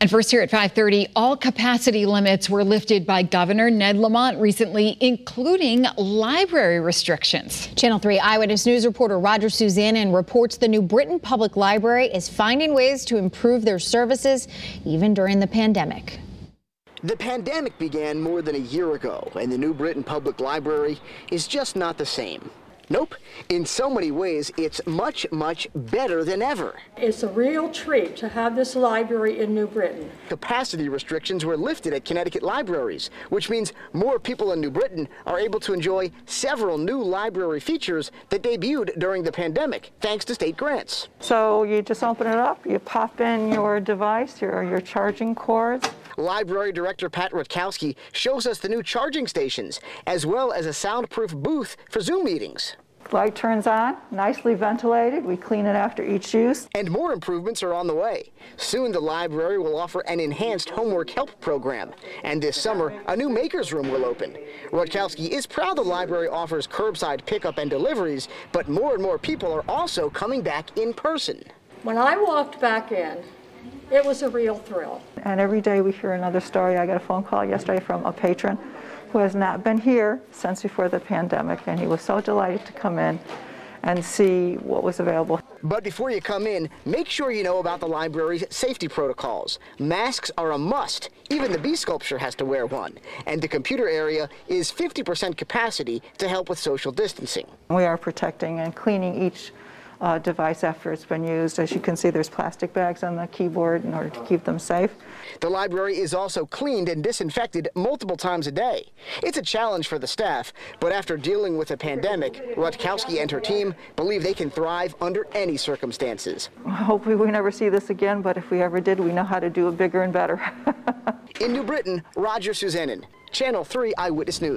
And first here at 5:30, all capacity limits were lifted by Governor Ned Lamont recently, including library restrictions. Channel 3 Eyewitness News reporter Roger Susanin reports the New Britain Public Library is finding ways to improve their services even during the pandemic. The pandemic began more than a year ago, and the New Britain Public Library is just not the same. Nope. In so many ways, it's much, much better than ever. It's a real treat to have this library in New Britain. Capacity restrictions were lifted at Connecticut libraries, which means more people in New Britain are able to enjoy several new library features that debuted during the pandemic, thanks to state grants. So you just open it up, you pop in your device, your, your charging cords. Library Director Pat Rutkowski shows us the new charging stations, as well as a soundproof booth for Zoom meetings. Light turns on, nicely ventilated. We clean it after each use. And more improvements are on the way. Soon the library will offer an enhanced homework help program. And this summer, a new maker's room will open. Rutkowski is proud the library offers curbside pickup and deliveries, but more and more people are also coming back in person. When I walked back in, it was a real thrill. And every day we hear another story. I got a phone call yesterday from a patron who has not been here since before the pandemic, and he was so delighted to come in and see what was available. But before you come in, make sure you know about the library's safety protocols. Masks are a must. Even the bee sculpture has to wear one. And the computer area is 50% capacity to help with social distancing. We are protecting and cleaning each uh, device after it's been used. As you can see, there's plastic bags on the keyboard in order to keep them safe. The library is also cleaned and disinfected multiple times a day. It's a challenge for the staff, but after dealing with a pandemic, Rutkowski and her team believe they can thrive under any circumstances. Hopefully we never see this again, but if we ever did, we know how to do it bigger and better. in New Britain, Roger Susanin, Channel 3 Eyewitness News.